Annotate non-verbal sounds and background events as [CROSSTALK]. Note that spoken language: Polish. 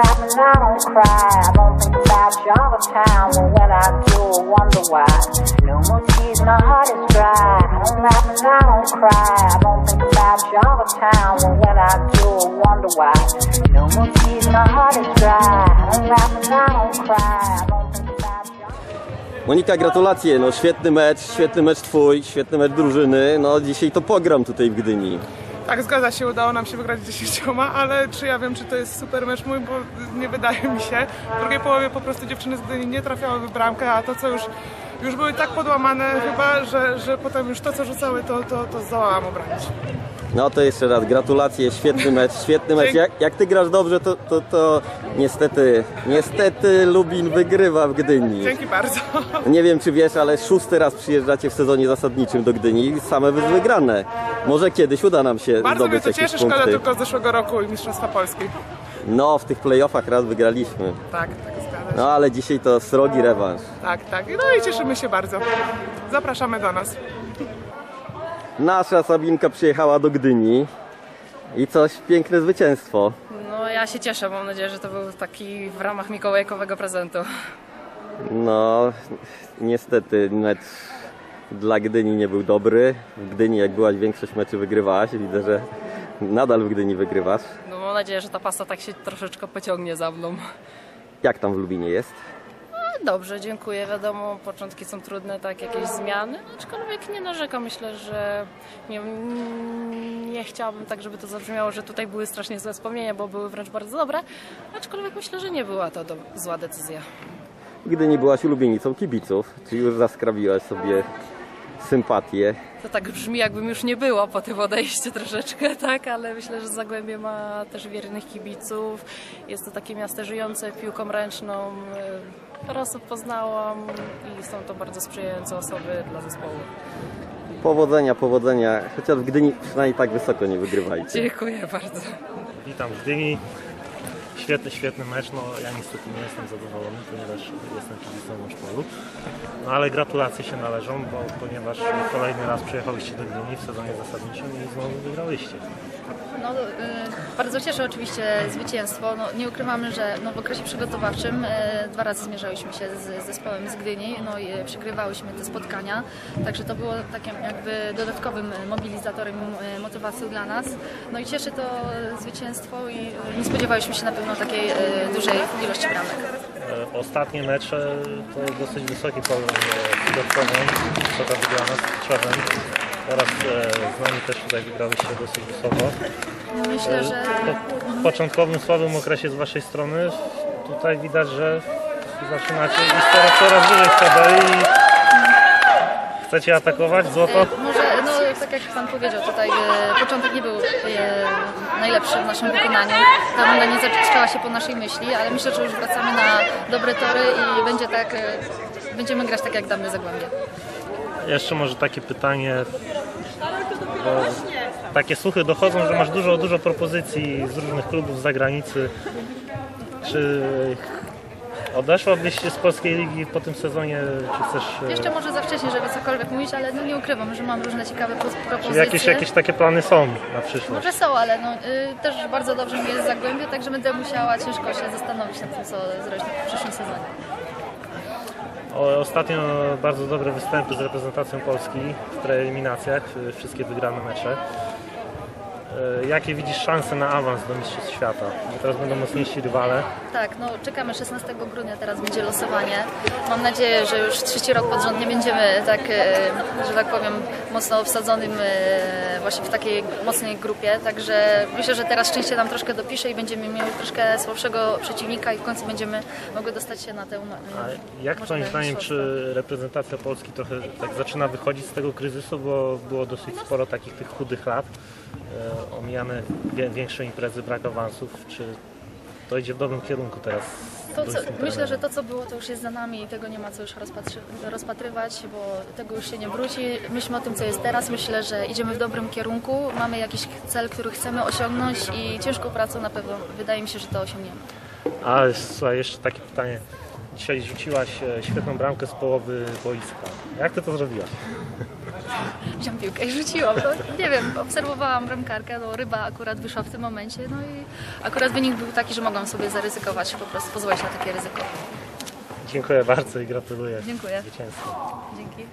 And I don't cry. I don't think about you all the time. Well, when I do, I wonder why. No more tears, my heart is dry. And I don't cry. I don't think about you all the time. Well, when I do, I wonder why. No more tears, my heart is dry. And I don't cry. I don't. Monika, gratulacje, no świetny mecz, świetny mecz twój, świetny mecz drużyny, no dzisiaj to program tutaj w Gdyni. Tak, zgadza się, udało nam się wygrać 10, ale czy ja wiem, czy to jest super mecz mój, bo nie wydaje mi się. W drugiej połowie po prostu dziewczyny z Gdyni nie trafiały w bramkę, a to co już, już były tak podłamane chyba, że, że potem już to co rzucały, to, to, to zdołałam obronić. No to jeszcze raz gratulacje, świetny mecz, świetny mecz. Jak, jak ty grasz dobrze, to, to, to niestety, niestety Lubin wygrywa w Gdyni. Dzięki bardzo. Nie wiem czy wiesz, ale szósty raz przyjeżdżacie w sezonie zasadniczym do Gdyni, same wy- wygrane. Może kiedyś uda nam się Bardzo mnie zdobyć to jakieś cieszy, szkoda punkty. tylko z zeszłego roku i Mistrzostwa Polski. No, w tych playoffach raz wygraliśmy. Tak, tak, zgadza się. No ale dzisiaj to srogi rewanż. Tak, tak. No i cieszymy się bardzo. Zapraszamy do nas. Nasza Sabinka przyjechała do Gdyni i coś, piękne zwycięstwo. No ja się cieszę, mam nadzieję, że to był taki w ramach mikołajkowego prezentu. No, niestety mecz dla Gdyni nie był dobry. W Gdyni, jak byłaś, większość meczy wygrywałaś. Widzę, że nadal w Gdyni wygrywasz. No mam nadzieję, że ta pasa tak się troszeczkę pociągnie za mną. Jak tam w Lubinie jest? Dobrze, dziękuję. Wiadomo, początki są trudne, tak, jakieś zmiany, aczkolwiek nie narzekam. Myślę, że nie, nie chciałabym tak, żeby to zabrzmiało, że tutaj były strasznie złe wspomnienia, bo były wręcz bardzo dobre, aczkolwiek myślę, że nie była to do, zła decyzja. W Gdyni byłaś ulubienicą kibiców, czy już zaskrabiłaś sobie sympatię. To tak brzmi, jakbym już nie była po tym odejściu troszeczkę, [LAUGHS] tak, ale myślę, że Zagłębie ma też wiernych kibiców. Jest to takie miasto żyjące piłką ręczną. Parę osób poznałam i są to bardzo sprzyjające osoby dla zespołu. Powodzenia, powodzenia. Chociaż w Gdyni przynajmniej tak wysoko nie wygrywajcie. Dziękuję bardzo. Witam w Gdyni. Świetny, świetny mecz. No, ja niestety nie jestem zadowolony, ponieważ jestem kibicem Szpolu. No ale gratulacje się należą, bo ponieważ kolejny raz przyjechałyście do Gdyni w sezonie zasadniczym i znowu wygrałyście. No, y, bardzo cieszę oczywiście zwycięstwo. No, nie ukrywamy, że no, w okresie przygotowawczym y, dwa razy zmierzałyśmy się z zespołem z Gdyni no, i y, przegrywałyśmy te spotkania. Także to było takim jakby dodatkowym mobilizatorem, motywacją dla nas. No i cieszy to zwycięstwo i nie spodziewałyśmy się na pewno takiej dużej ilości bramek. E, Ostatnie mecze to dosyć wysoki poziom e, dodatkowy, wysoka wygrana z Tczewem. Teraz e, z nami też tutaj wygrałyście dosyć wysoko. Myślę, że Po w początkowym słabym okresie z Waszej strony tutaj widać, że zaczynacie iść coraz, coraz wyżej w tabeli i chcecie atakować złoto. E, Może, no tak jak Pan powiedział, tutaj e, początek nie był e, najlepszy w naszym wykonaniu. Ta runda nie zaczęła się po naszej myśli, ale myślę, że już wracamy na dobre tory i będzie tak, e, będziemy grać tak jak damy Zagłębie. Jeszcze może takie pytanie, bo takie słuchy dochodzą, że masz dużo, dużo propozycji z różnych klubów z zagranicy. Czy odeszłabyś z polskiej ligi po tym sezonie, czy chcesz... e, Jeszcze może za wcześnie, żeby cokolwiek mówić, ale no nie ukrywam, że mam różne ciekawe Czy propozycje. jakieś, jakieś takie plany są na przyszłość? Może są, ale no, y, też bardzo dobrze mi jest Zagłębie, także będę musiała ciężko się zastanowić nad tym, co zrobić w przyszłym sezonie. O, ostatnio bardzo dobre występy z reprezentacją Polski w preeliminacjach, y, wszystkie wygrane mecze. E, Jakie widzisz szanse na awans do Mistrzostw Świata? Bo teraz będą mocniejsi rywale. Tak, no czekamy 16 grudnia, teraz będzie losowanie. Mam nadzieję, że już trzeci rok pod rząd nie będziemy tak, e, że tak powiem, mocno wsadzonym e, właśnie w takiej mocnej grupie, także myślę, że teraz szczęście nam troszkę dopisze i będziemy mieli troszkę słabszego przeciwnika i w końcu będziemy mogły dostać się na tę A jak Twoim zdaniem, czy reprezentacja Polski trochę tak zaczyna wychodzić z tego kryzysu, bo było dosyć sporo takich tych chudych lat, wie, większe imprezy, brak awansów, czy to idzie w dobrym kierunku teraz? To, co, myślę, że to, co było, to już jest za nami i tego nie ma co już rozpatrzy, rozpatrywać, bo tego już się nie wróci. Myślmy o tym, co jest teraz. Myślę, że idziemy w dobrym kierunku. Mamy jakiś cel, który chcemy osiągnąć i ciężką pracą na pewno wydaje mi się, że to osiągniemy. A słuchaj, jeszcze takie pytanie. Dzisiaj rzuciłaś e, świetną bramkę z połowy boiska. Jak Ty to zrobiłaś? Wziąłem piłkę i rzuciłam. No, nie wiem, obserwowałam bramkarkę, no ryba akurat wyszła w tym momencie, no i akurat wynik był taki, że mogłam sobie zaryzykować, po prostu pozwolić na takie ryzyko. Dziękuję bardzo i gratuluję Dziękuję. zwycięstwa. Dzięki.